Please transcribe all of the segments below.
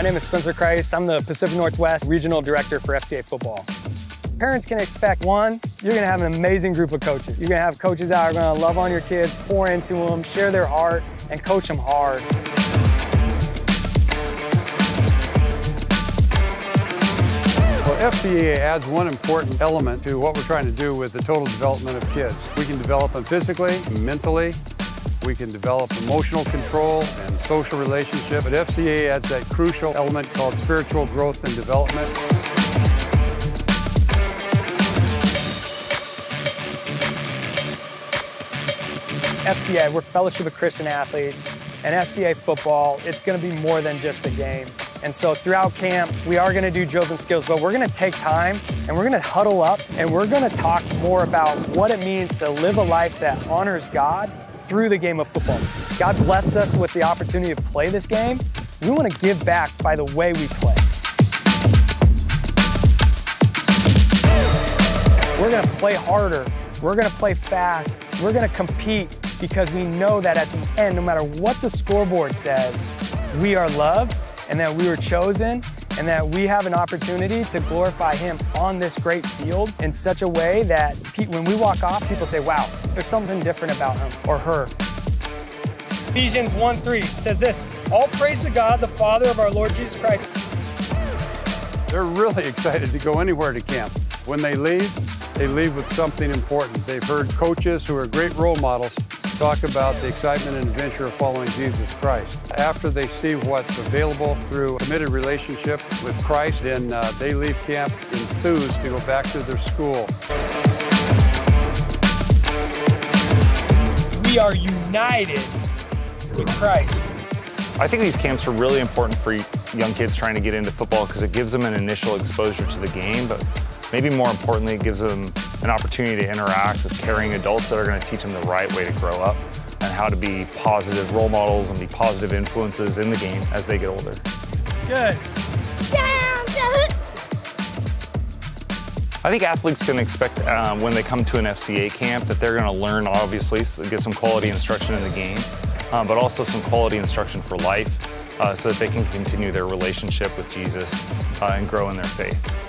My name is Spencer Kreis. I'm the Pacific Northwest Regional Director for FCA Football. Parents can expect, one, you're gonna have an amazing group of coaches. You're gonna have coaches that are gonna love on your kids, pour into them, share their heart, and coach them hard. Well, FCA adds one important element to what we're trying to do with the total development of kids. We can develop them physically, mentally, we can develop emotional control and social relationship, but FCA adds that crucial element called spiritual growth and development. FCA, we're Fellowship of Christian Athletes, and FCA football, it's gonna be more than just a game. And so throughout camp, we are gonna do drills and skills, but we're gonna take time and we're gonna huddle up and we're gonna talk more about what it means to live a life that honors God through the game of football. God blessed us with the opportunity to play this game. We wanna give back by the way we play. We're gonna play harder. We're gonna play fast. We're gonna compete because we know that at the end, no matter what the scoreboard says, we are loved and that we were chosen and that we have an opportunity to glorify Him on this great field in such a way that when we walk off, people say, wow, there's something different about him or her. Ephesians 1 3 says this All praise to God, the Father of our Lord Jesus Christ. They're really excited to go anywhere to camp. When they leave, they leave with something important. They've heard coaches who are great role models talk about the excitement and adventure of following Jesus Christ. After they see what's available through a committed relationship with Christ, then uh, they leave camp enthused to go back to their school. We are united with Christ. I think these camps are really important for young kids trying to get into football because it gives them an initial exposure to the game, but maybe more importantly, it gives them an opportunity to interact with caring adults that are going to teach them the right way to grow up and how to be positive role models and be positive influences in the game as they get older. Good. I think athletes can expect um, when they come to an FCA camp that they're going to learn, obviously, so get some quality instruction in the game, um, but also some quality instruction for life uh, so that they can continue their relationship with Jesus uh, and grow in their faith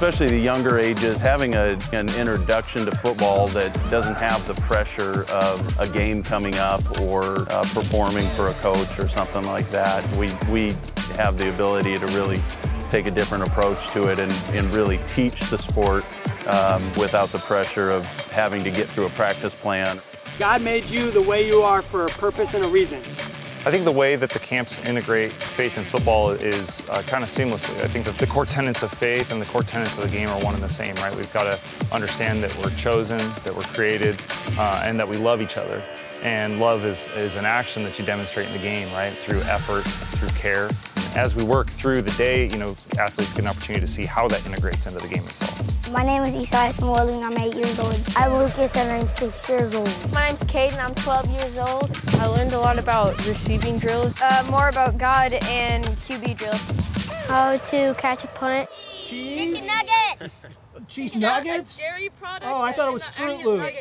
especially the younger ages, having a, an introduction to football that doesn't have the pressure of a game coming up or uh, performing for a coach or something like that. We, we have the ability to really take a different approach to it and, and really teach the sport um, without the pressure of having to get through a practice plan. God made you the way you are for a purpose and a reason. I think the way that the camps integrate faith and football is uh, kind of seamlessly. I think that the core tenets of faith and the core tenets of the game are one and the same, right? We've got to understand that we're chosen, that we're created, uh, and that we love each other. And love is, is an action that you demonstrate in the game, right? Through effort, through care. As we work through the day, you know, athletes get an opportunity to see how that integrates into the game itself. My name is Isai Samuelu and I'm 8 years old. I'm Lucas and I'm 6 years old. My name's Caden, I'm 12 years old. I learned a lot about receiving drills. Uh, more about God and QB drills. How to catch a punt. Cheese? Chicken nuggets! Cheese nuggets? Dairy product. Oh, I thought it was Froot Loops.